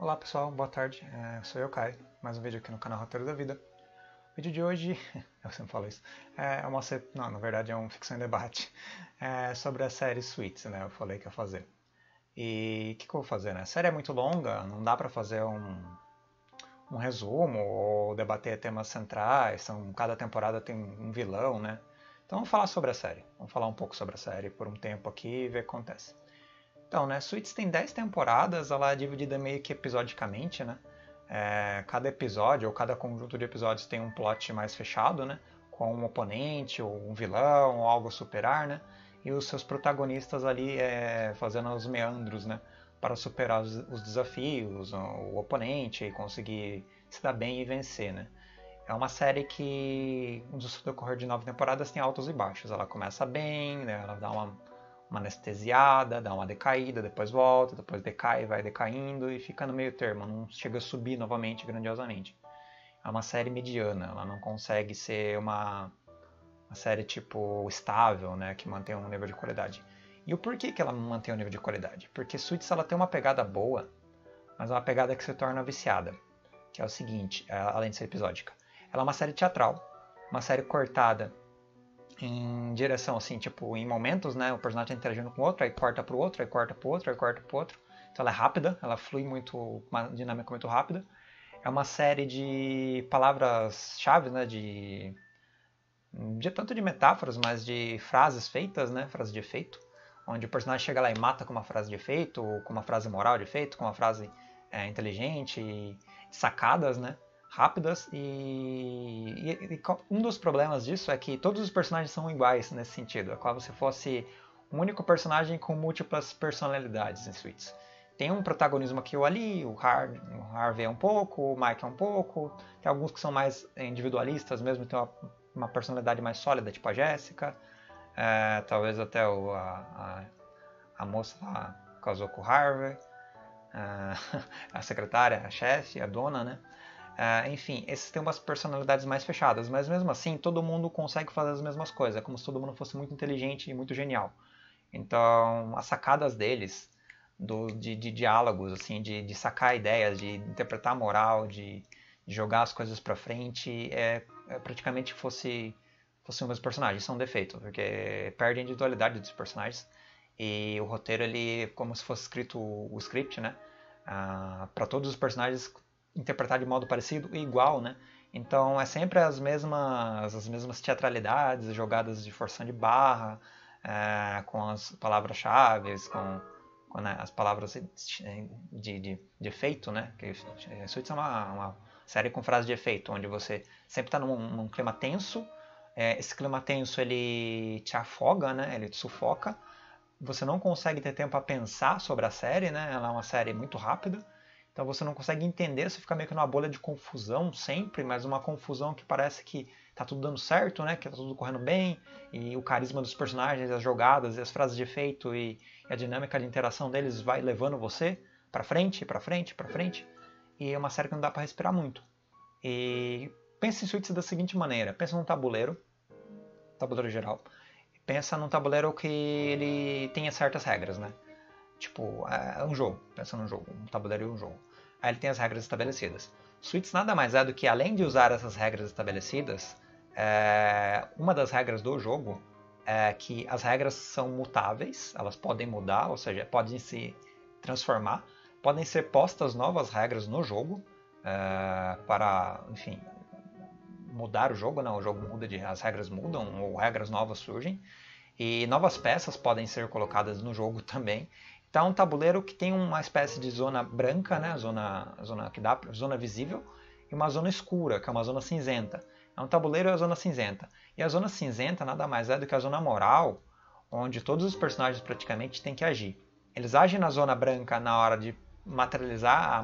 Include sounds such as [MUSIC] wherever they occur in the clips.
Olá pessoal, boa tarde, é, sou eu, Kai, mais um vídeo aqui no canal Roteiro da Vida. O vídeo de hoje, [LAUGHS] eu sempre falo isso, é uma, não, na verdade é um ficção em debate, é sobre a série Suits, né, eu falei que ia fazer. E o que, que, eu vou fazer, né, a série é muito longa, não dá pra fazer um, um resumo ou debater temas centrais, são, cada temporada tem um vilão, né, então vamos falar sobre a série, vamos falar um pouco sobre a série por um tempo aqui e ver o que acontece. Então, né, Suits tem 10 temporadas, ela é dividida meio que episodicamente, né? É, cada episódio ou cada conjunto de episódios tem um plot mais fechado, né? Com um oponente ou um vilão ou algo a superar, né? E os seus protagonistas ali é, fazendo os meandros, né? Para superar os, os desafios, o, oponente e conseguir se dar bem e vencer, né? É uma série que, no decorrer de nove temporadas, tem altos e baixos. Ela começa bem, né? ela dá uma uma anestesiada, dá uma decaída, depois volta, depois decai, vai decaindo e fica no meio termo, não chega a subir novamente grandiosamente. É uma série mediana, ela não consegue ser uma, uma série tipo estável, né, que mantém um nível de qualidade. E o porquê que ela mantém um nível de qualidade? Porque Suits ela tem uma pegada boa, mas é uma pegada que se torna viciada, que é o seguinte, é, além de ser episódica. Ela é uma série teatral, uma série cortada em direção, assim, tipo, em momentos, né? O personagem tá interagindo com o outro, aí corta pro outro, aí corta pro outro, aí corta pro outro. Então ela é rápida, ela flui muito, uma dinâmica muito rápida. É uma série de palavras-chave, né? De, de tanto de metáforas, mas de frases feitas, né? Frases de efeito. Onde o personagem chega lá e mata com uma frase de efeito, com uma frase moral de efeito, com uma frase é, inteligente, sacadas, né? Rápidas e, e, e, um dos problemas disso é que todos os personagens são iguais nesse sentido, é como se fosse um único personagem com múltiplas personalidades em Suits. Tem um protagonismo aqui ou ali, o, Har o Harvey é um pouco, o Mike é um pouco, tem alguns que são mais individualistas mesmo, tem uma, uma personalidade mais sólida, tipo a Jéssica, é, talvez até o, a, a, a, moça lá casou com o Harvey, é, [LAUGHS] a secretária, a chefe, a dona, né? Uh, enfim, esses têm umas personalidades mais fechadas, mas mesmo assim todo mundo consegue fazer as mesmas coisas, é como se todo mundo fosse muito inteligente e muito genial. Então, as sacadas deles, do, de, de, diálogos, assim, de, de, sacar ideias, de interpretar a moral, de, de jogar as coisas para frente, é, é, praticamente fosse fossem os meus personagens. Isso é um defeito, porque perde a individualidade dos personagens e o roteiro ele como se fosse escrito o, script, né? Uh, para todos os personagens interpretar de modo parecido e igual, né? Então é sempre as mesmas, as mesmas teatralidades, jogadas de forção de barra, é, com as palavras-chave, com, com né, as palavras de, de, de, efeito, né? Que, é uma, uma série com frases de efeito, onde você sempre está num, num, clima tenso, é, esse clima tenso ele te afoga, né? Ele te sufoca, você não consegue ter tempo a pensar sobre a série, né? Ela é uma série muito rápida, então você não consegue entender, você fica meio que numa bolha de confusão sempre, mas uma confusão que parece que tá tudo dando certo, né? Que tá tudo correndo bem, e o carisma dos personagens, as jogadas, as frases de efeito e, a dinâmica de interação deles vai levando você para frente, para frente, para frente. E é uma série que não dá para respirar muito. E pense em Suits da seguinte maneira: pensa num tabuleiro, tabuleiro geral. Pensa num tabuleiro que ele tenha certas regras, né? Tipo, é um jogo, pensa num jogo, um tabuleiro e um jogo. Aí ele tem as regras estabelecidas. Suits nada mais é do que, além de usar essas regras estabelecidas, é, uma das regras do jogo é que as regras são mutáveis, elas podem mudar, ou seja, podem se transformar, podem ser postas novas regras no jogo é, para, enfim, mudar o jogo, não, o jogo muda, de, as regras mudam ou regras novas surgem e novas peças podem ser colocadas no jogo [LAUGHS] também Tá um tabuleiro que tem uma espécie de zona branca, né, zona, zona que dá, zona visível, e uma zona escura, que é uma zona cinzenta. É um tabuleiro e a zona cinzenta. E a zona cinzenta nada mais é do que a zona moral, onde todos os personagens praticamente têm que agir. Eles agem na zona branca na hora de materializar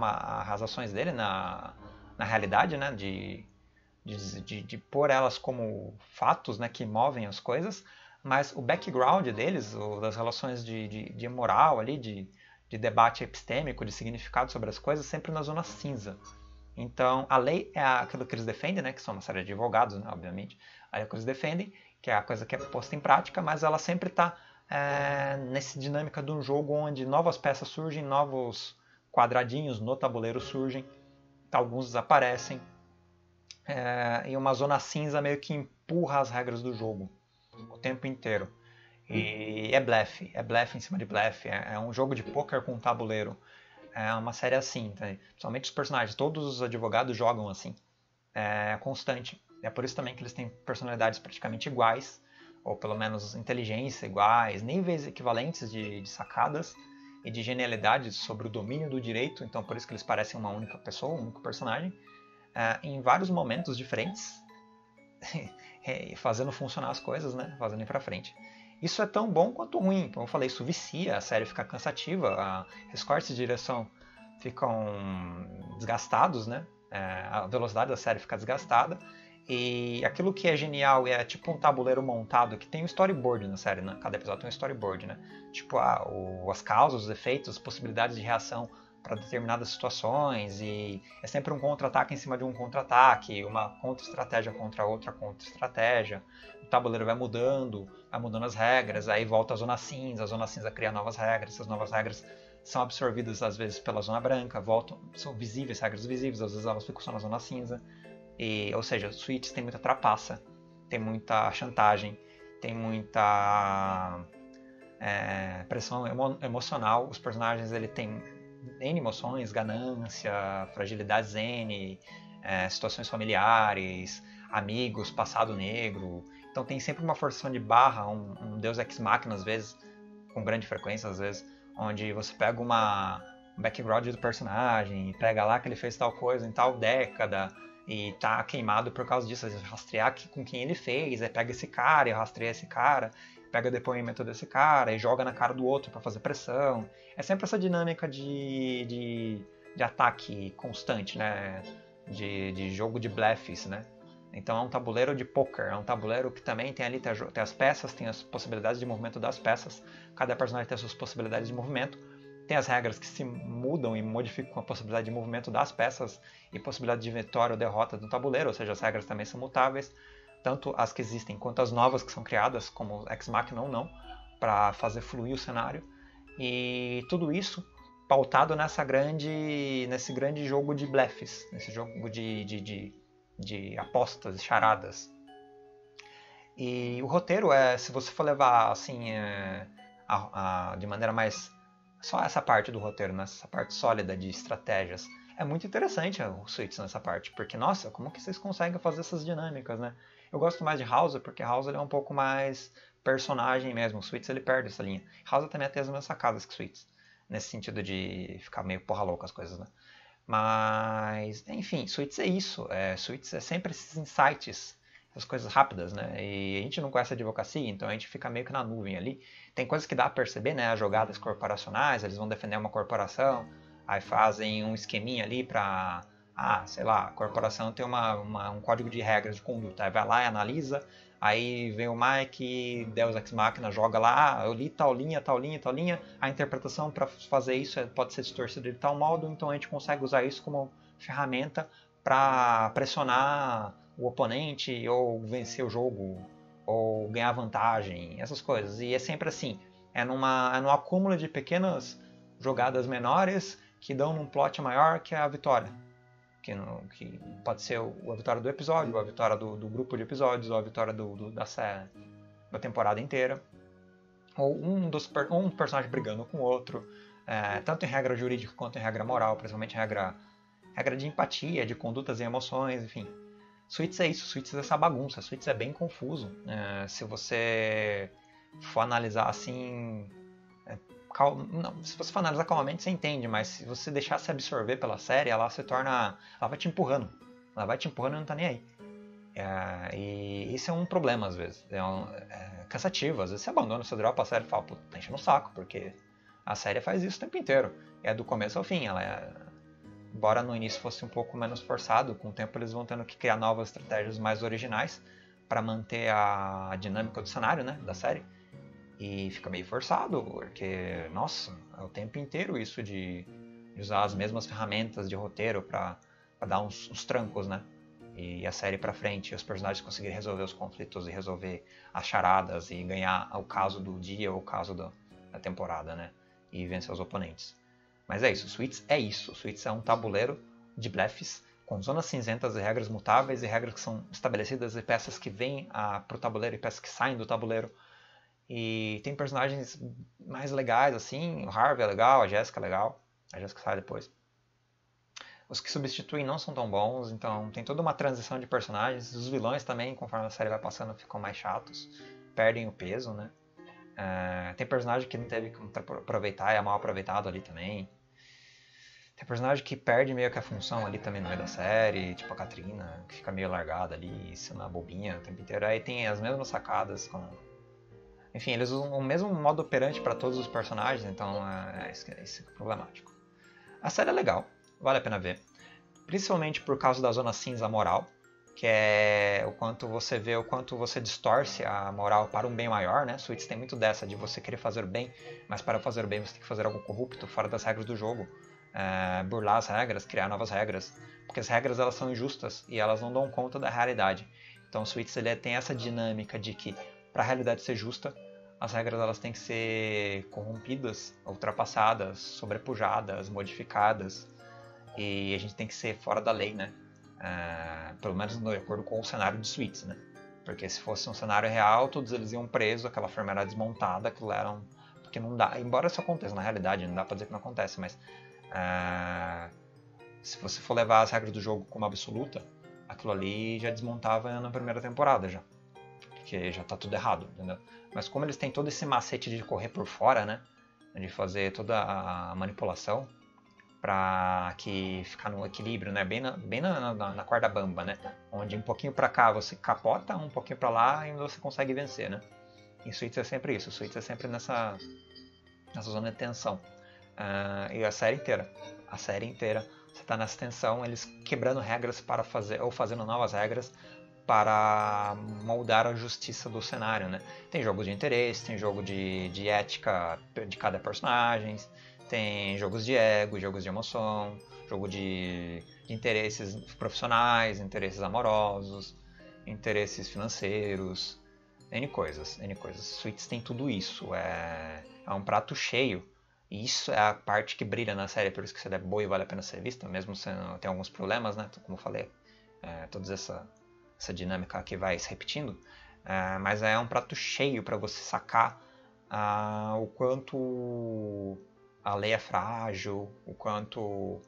as ações dele na, na realidade, né, de, de, de, de pôr elas como fatos né, que movem as coisas, mas o background deles, o, das relações de, de, de moral ali, de, de debate epistêmico, de significado sobre as coisas, sempre na zona cinza. Então, a lei é aquilo que eles defendem, né, que são uma série de advogados, né, obviamente, aí é o que eles defendem, que é a coisa que é posta em prática, mas ela sempre está é, nessa dinâmica de um jogo onde novas peças surgem, novos quadradinhos no tabuleiro surgem, alguns desaparecem, é, e uma zona cinza meio que empurra as regras do jogo tempo inteiro. E é blefe, é blefe em cima de blefe, é, é um jogo de poker com tabuleiro. É uma série assim, tá? principalmente os personagens, todos os advogados jogam assim. É constante. É por isso também que eles têm personalidades praticamente iguais, ou pelo menos inteligência iguais, níveis equivalentes de, de sacadas e de genialidade sobre o domínio do direito, então por isso que eles parecem uma única pessoa, um único personagem, é, em vários momentos diferentes, [LAUGHS] fazendo funcionar as coisas, né? fazendo ir para frente. Isso é tão bom quanto ruim. Como eu falei, isso vicia, a série fica cansativa, os cortes de direção ficam desgastados, né? É, a velocidade da série fica desgastada. E aquilo que é genial é tipo um tabuleiro montado que tem um storyboard na série, né? Cada episódio tem um storyboard, né? Tipo, ah, o, as causas, os efeitos, as possibilidades de reação para determinadas situações e é sempre um contra-ataque em cima de um contra-ataque, uma contra-estratégia contra outra contra-estratégia. O tabuleiro vai mudando, vai mudando as regras, aí volta a zona cinza, a zona cinza cria novas regras, essas novas regras são absorvidas às vezes pela zona branca, voltam, são visíveis, regras visíveis, às vezes elas ficam só na zona cinza. E, ou seja, suítes tem muita trapaça, tem muita chantagem, tem muita é, pressão emo emocional. Os personagens ele tem N emoções, ganância, fragilidades N, é, situações familiares, amigos, passado negro. Então tem sempre uma forçação de barra, um, um deus ex-máquina às vezes, com grande frequência às vezes, onde você pega uma, um background do personagem, pega lá que ele fez tal coisa em tal década, e tá queimado por causa disso. Às rastrear com quem ele fez, aí pega esse cara e rastreia esse cara, pega depoimento desse cara e joga na cara do outro para fazer pressão. É sempre essa dinâmica de, de, de ataque constante, né? De, de jogo de blefs, né? Então é um tabuleiro de poker, é um tabuleiro que também tem ali tem as peças, tem as possibilidades de movimento das peças. Cada personagem tem as suas possibilidades de movimento tem as regras que se mudam e modificam a possibilidade de movimento das peças e possibilidade de vitória ou derrota do tabuleiro, ou seja, as regras também são mutáveis, tanto as que existem quanto as novas que são criadas, como Ex Machina ou não, para fazer fluir o cenário. E tudo isso pautado nessa grande, nesse grande jogo de blefs, nesse jogo de, de, de, de apostas, charadas. E o roteiro é, se você for levar assim, é, a, a, de maneira mais só essa parte do roteiro, nessa parte sólida de estratégias. É muito interessante o Suits nessa parte, porque, nossa, como que vocês conseguem fazer essas dinâmicas, né? Eu gosto mais de House, porque House é um pouco mais personagem mesmo. O Suits ele perde essa linha. House também tem as mesmas sacadas que Suits, nesse sentido de ficar meio porra louca as coisas, né? Mas, enfim, Suits é isso. É, Suits é sempre esses insights essas coisas rápidas, né? E a gente não conhece a advocacia, então a gente fica meio que na nuvem ali. Tem coisas que dá a perceber, né? As jogadas corporacionais, eles vão defender uma corporação, aí fazem um esqueminha ali para, ah, sei lá, a corporação tem uma, uma, um código de regras de conduta, aí vai lá e analisa, aí vem o Mike, Deus Ex Machina, joga lá, ah, eu li tal linha, tal linha, tal linha, a interpretação para fazer isso é, pode ser distorcida de tal modo, então a gente consegue usar isso como ferramenta para pressionar o oponente ou vencer o jogo ou ganhar vantagem, essas coisas. E é sempre assim, é, numa, é num acúmulo de pequenas jogadas menores que dão num plot maior que é a vitória. Que, que pode ser a vitória do episódio, a vitória do, do grupo de episódios, ou a vitória do, do, da, série, da temporada inteira. Ou um, dos, um personagem brigando com o outro, é, tanto em regra jurídica quanto em regra moral, principalmente regra, regra de empatia, de condutas e emoções, enfim. Suítes é isso, Suítes é essa bagunça, Suítes é bem confuso. É, se você for analisar assim. É, não, se você for analisar calmamente, você entende, mas se você deixar se absorver pela série, ela se torna. Ela vai te empurrando. Ela vai te empurrando e não tá nem aí. É, e isso é um problema às vezes. É, um, é cansativo. Às vezes você abandona, você dropa a série e fala, pô, tá enchendo o saco, porque a série faz isso o tempo inteiro. É do começo ao fim. Ela é, embora no início fosse um pouco menos forçado, com o tempo eles vão tendo que criar novas estratégias mais originais para manter a dinâmica do cenário, né, da série. E fica meio forçado, porque, nossa, é o tempo inteiro isso de, usar as mesmas ferramentas de roteiro para dar uns, uns, trancos, né? E a série para frente, os personagens conseguirem resolver os conflitos e resolver as charadas e ganhar o caso do dia ou o caso do, da temporada, né? E vencer os oponentes. Mas é isso, Suits é isso. Suits é um tabuleiro de blefs com zonas cinzentas e regras mutáveis e regras que são estabelecidas e peças que vêm para o tabuleiro e peças que saem do tabuleiro. E tem personagens mais legais, assim, o Harvey é legal, a Jessica é legal, a Jessica sai depois. Os que substituem não são tão bons, então tem toda uma transição de personagens. Os vilões também, conforme a série vai passando, ficam mais chatos, perdem o peso, né? Uh, tem personagem que não teve como aproveitar é mal aproveitado ali também. Tem personagem que perde meio que a função ali também no meio da série, tipo a Katrina, que fica meio largada ali, sendo bobinha o tempo inteiro. Aí tem as mesmas sacadas com. Enfim, eles usam o mesmo modo operante para todos os personagens, então é, é, isso, é, é problemático. A série é legal, vale a pena ver. Principalmente por causa da zona cinza moral, que é o quanto você vê, o quanto você distorce a moral para um bem maior, né? Suítes tem muito dessa de você querer fazer o bem, mas para fazer o bem você tem que fazer algo corrupto, fora das regras do jogo é, burlar as regras, criar novas regras, porque as regras elas são injustas e elas não dão conta da realidade. Então Switch ele tem essa dinâmica de que para a realidade ser justa, as regras elas têm que ser corrompidas, ultrapassadas, sobrepujadas, modificadas e a gente tem que ser fora da lei, né? É, pelo menos de acordo com o cenário de Switch, né? Porque se fosse um cenário real, todos eles iam presos, aquela forma era desmontada, aquilo era um... Porque não dá, embora isso aconteça na realidade, não dá pra dizer que não acontece, mas ah, se você for levar as regras do jogo como absoluta, aquilo ali já desmontava na primeira temporada já. Porque já tá tudo errado, entendeu? Mas como eles têm todo esse macete de correr por fora, né? De fazer toda a manipulação para que ficar no equilíbrio, né? Bem na, bem na, na, na corda bamba, né? Onde um pouquinho para cá você capota, um pouquinho para lá e você consegue vencer, né? E Suítes é sempre isso. Suítes é sempre nessa, nessa zona de tensão. Uh, e a série inteira. A série inteira você está nessa tensão, eles quebrando regras para fazer ou fazendo novas regras para moldar a justiça do cenário, né? Tem jogos de interesse, tem jogo de, de ética de cada personagem, tem jogos de ego, jogos de emoção, jogo de, interesses profissionais, interesses amorosos, interesses financeiros, N coisas, N coisas. Suites tem tudo isso, é, é um prato cheio e isso é a parte que brilha na série, por isso que você é boa e vale a pena ser vista, mesmo sendo tem alguns problemas, né? Como eu falei, é, essa, essa dinâmica que vai se repetindo. É, mas é um prato cheio para você sacar ah, o quanto a lei é frágil, o quanto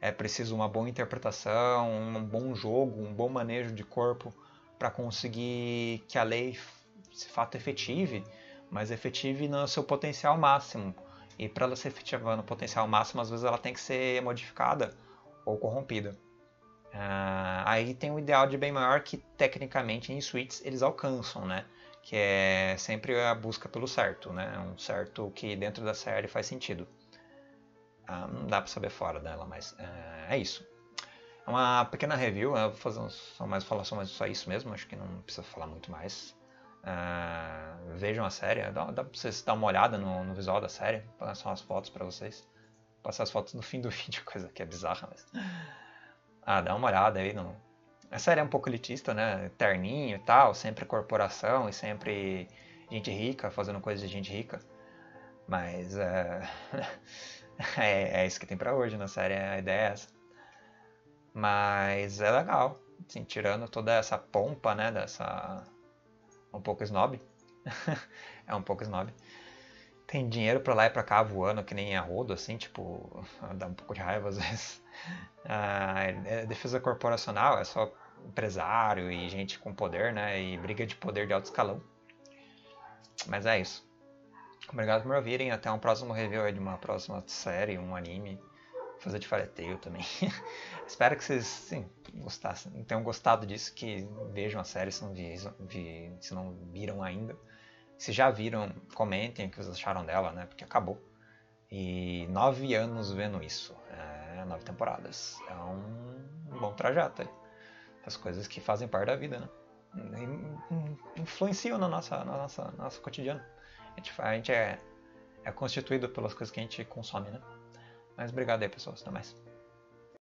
é preciso uma boa interpretação, um bom jogo, um bom manejo de corpo para conseguir que a lei se fato efetive, mas efetive no seu potencial máximo e para ela ser efetiva no potencial máximo, às vezes ela tem que ser modificada ou corrompida. Uh, aí tem o ideal de bem maior que tecnicamente em suítes eles alcançam, né? Que é sempre a busca pelo certo, né? Um certo que dentro da série faz sentido. Uh, não dá para saber fora dela, mas uh, é isso. É uma pequena review, eu vou fazer um, só mais falar só mais só isso mesmo, acho que não precisa falar muito mais. Vejam a série, dá, dá pra vocês dar uma olhada no, no visual da série, passar umas fotos para vocês. Passar as fotos no fim do vídeo, [LAUGHS] coisa que é bizarra, mas. Ah, dá uma olhada aí no. A série é um pouco elitista, né? Terninho e tal, sempre corporação e sempre gente rica fazendo coisas de gente rica. Mas uh... [LAUGHS] é, é isso que tem para hoje na série, a ideia é essa. Mas é legal, assim, tirando toda essa pompa, né, dessa um pouco snob. [LAUGHS] é um pouco snob. Tem dinheiro pra lá e pra cá voando que nem a rodo, assim, tipo, [LAUGHS] dá um pouco de raiva às vezes. Ah, é defesa corporacional, é só empresário e gente com poder, né? E briga de poder de alto escalão. Mas é isso. Obrigado por me ouvirem. Até um próximo review de uma próxima série, um anime. Vou fazer de Fire também. [LAUGHS] Espero que vocês sim, gostassem, tenham gostado disso, que vejam a série se não, vi, se não viram ainda. Se já viram, comentem o que vocês acharam dela, né? Porque acabou. E nove anos vendo isso. É, nove temporadas. É um bom trajeto. As coisas que fazem parte da vida, né? Influenciam na nossa, na nossa, na nosso cotidiano. A gente, a gente é, é constituído pelas coisas que a gente consome, né? Mas obrigado aí, pessoal. Até mais.